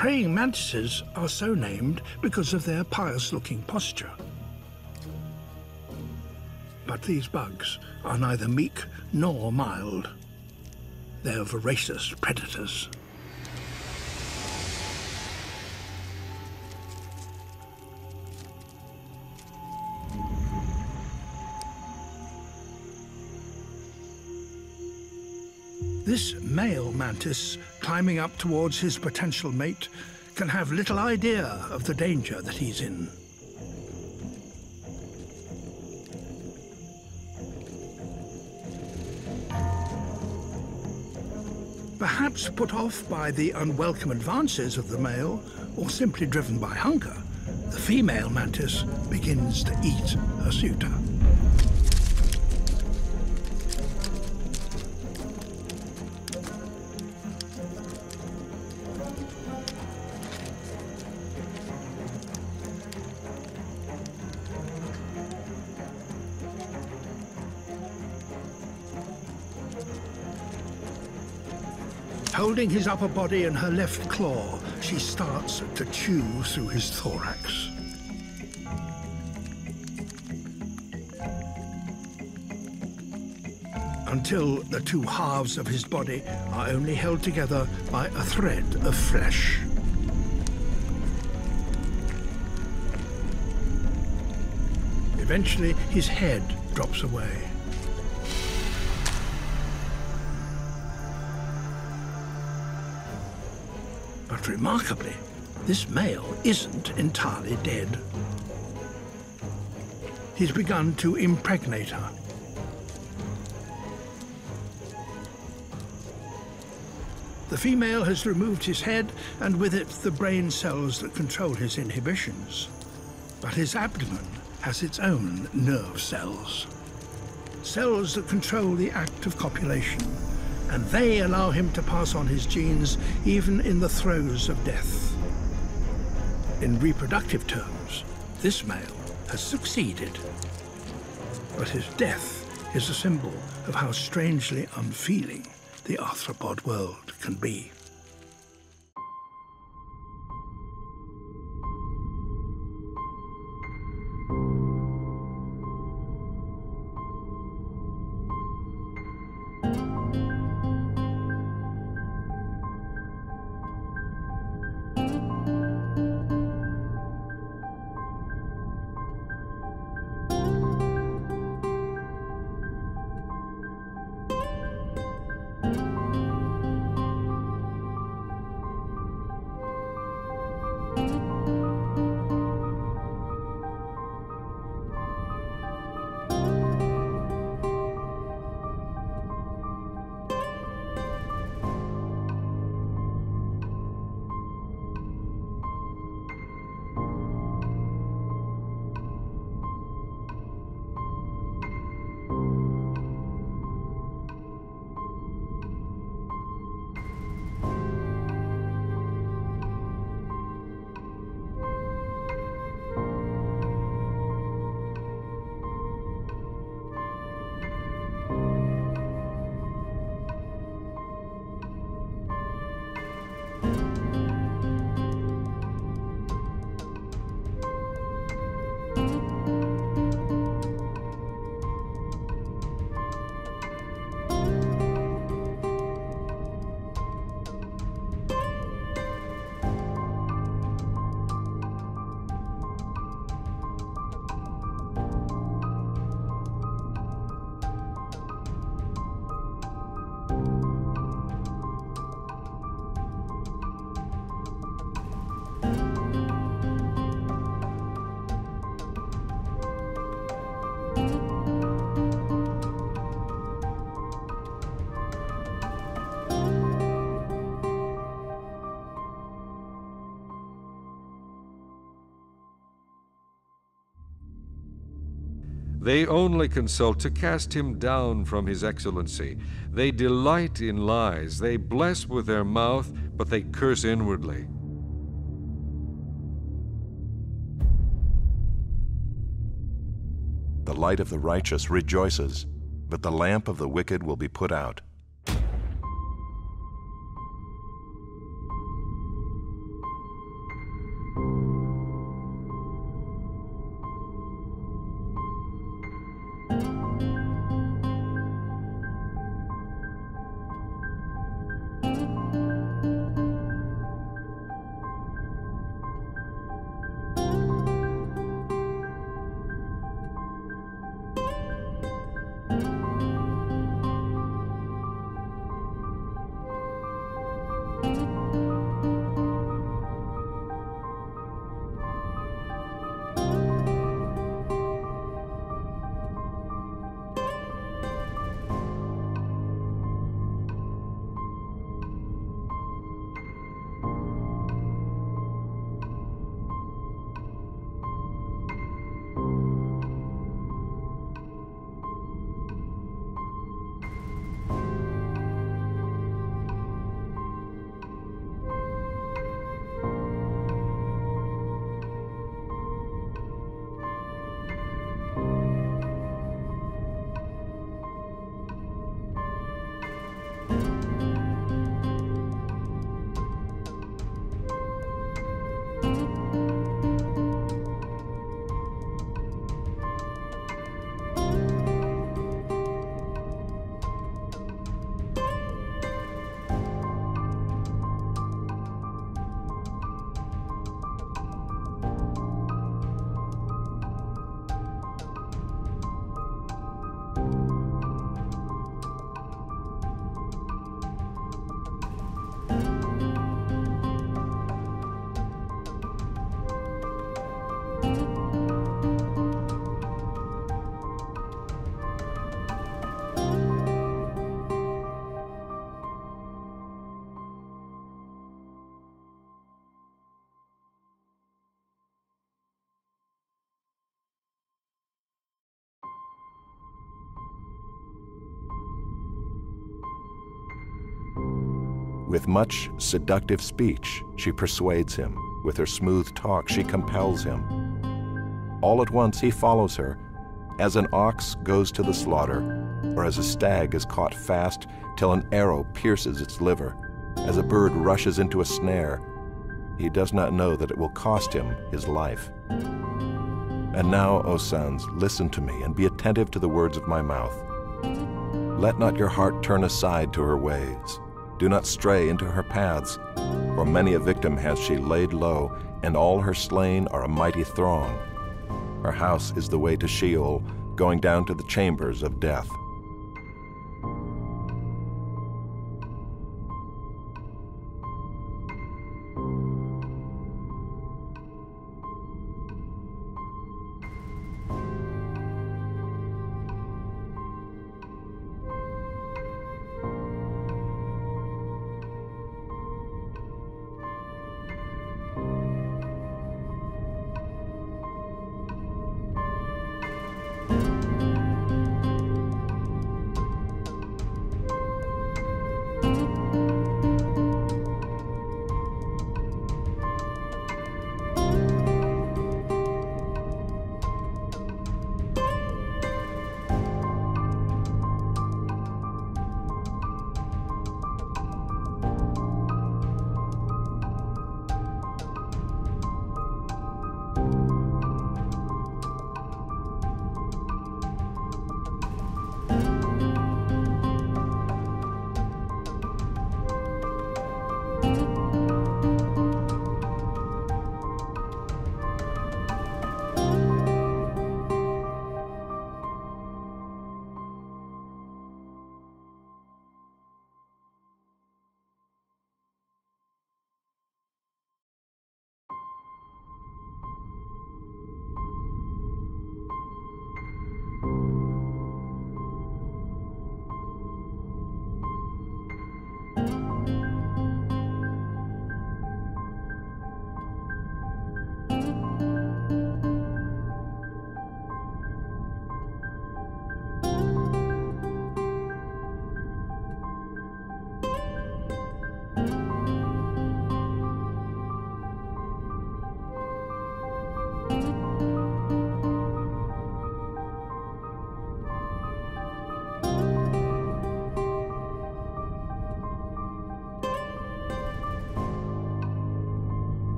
Praying mantises are so named because of their pious-looking posture. But these bugs are neither meek nor mild. They're voracious predators. This male mantis, climbing up towards his potential mate, can have little idea of the danger that he's in. Perhaps put off by the unwelcome advances of the male, or simply driven by hunger, the female mantis begins to eat her suitor. Holding his upper body in her left claw, she starts to chew through his thorax. Until the two halves of his body are only held together by a thread of flesh. Eventually, his head drops away. But remarkably, this male isn't entirely dead. He's begun to impregnate her. The female has removed his head, and with it the brain cells that control his inhibitions. But his abdomen has its own nerve cells. Cells that control the act of copulation and they allow him to pass on his genes even in the throes of death. In reproductive terms, this male has succeeded. But his death is a symbol of how strangely unfeeling the arthropod world can be. They only consult to cast him down from his excellency. They delight in lies. They bless with their mouth, but they curse inwardly. The light of the righteous rejoices, but the lamp of the wicked will be put out. With much seductive speech, she persuades him. With her smooth talk, she compels him. All at once, he follows her, as an ox goes to the slaughter, or as a stag is caught fast till an arrow pierces its liver, as a bird rushes into a snare. He does not know that it will cost him his life. And now, O sons, listen to me and be attentive to the words of my mouth. Let not your heart turn aside to her ways. Do not stray into her paths, for many a victim has she laid low, and all her slain are a mighty throng. Her house is the way to Sheol, going down to the chambers of death.